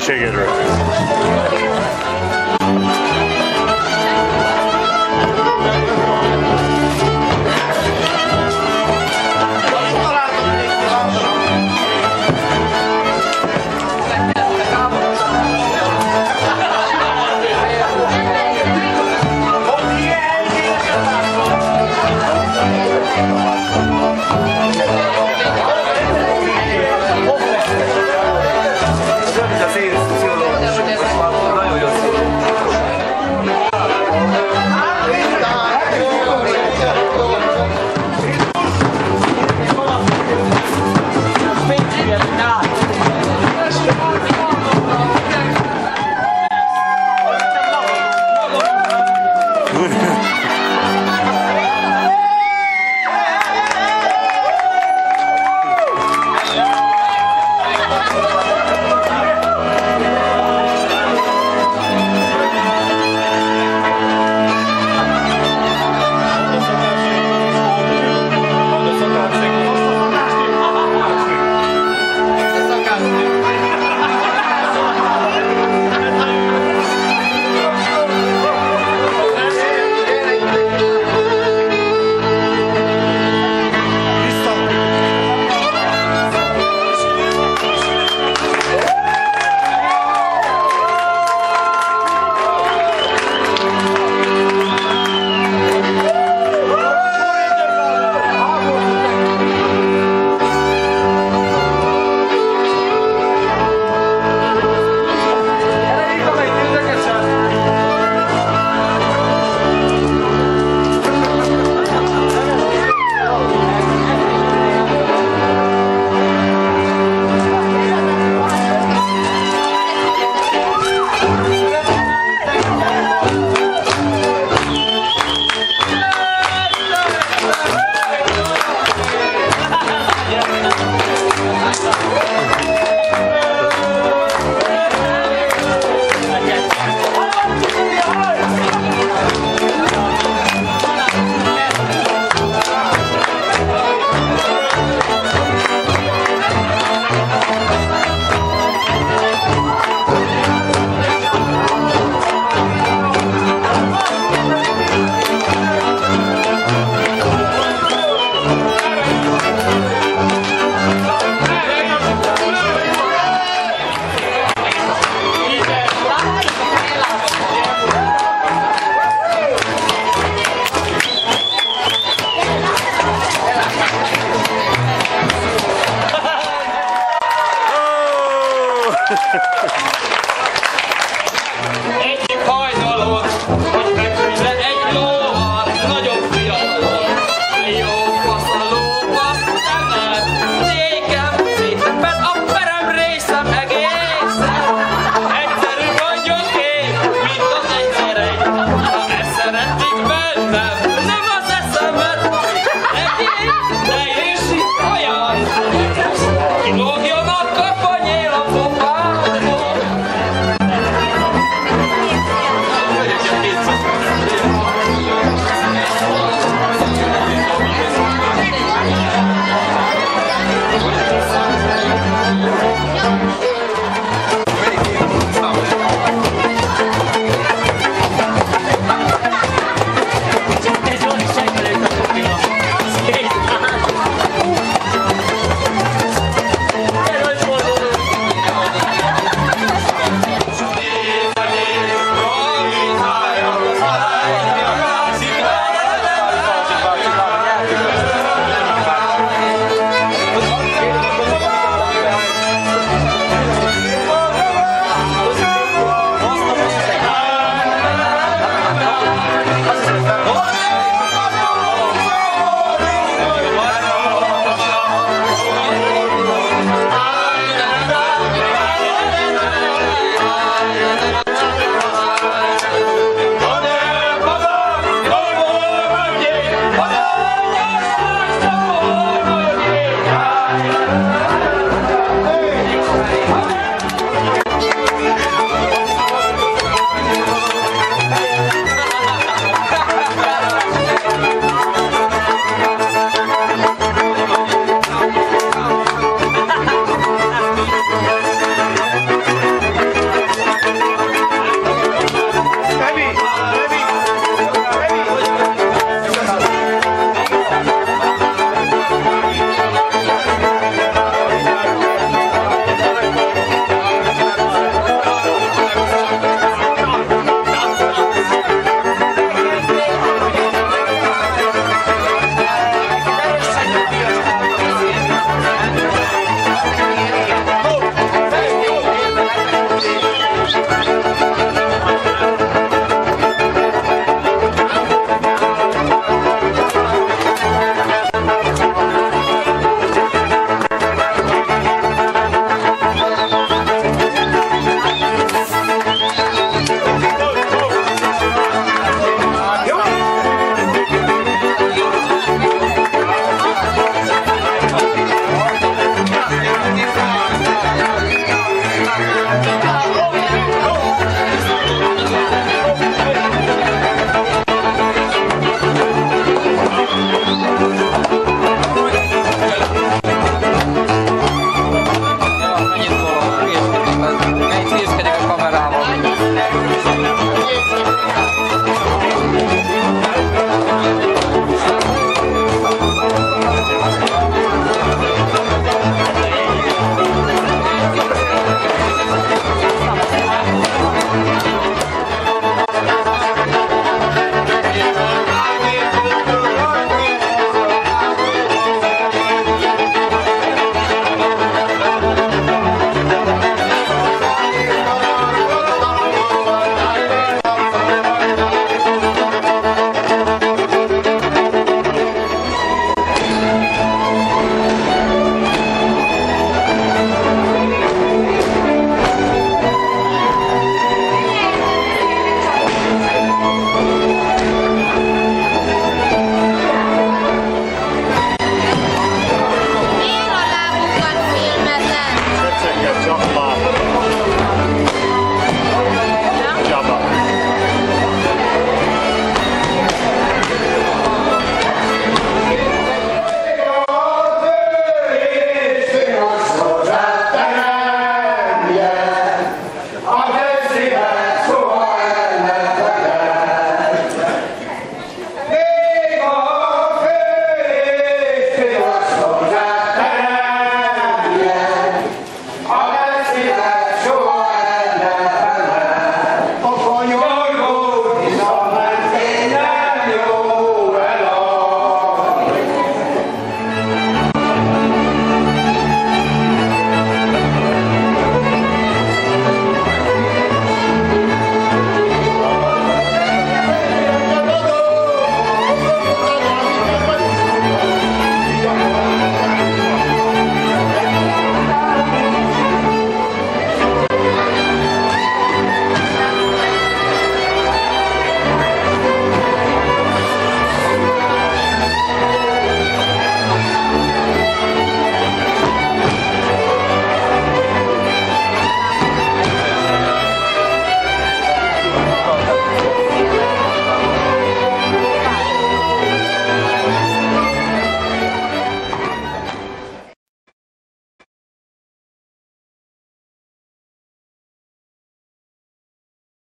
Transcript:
Appreciate it.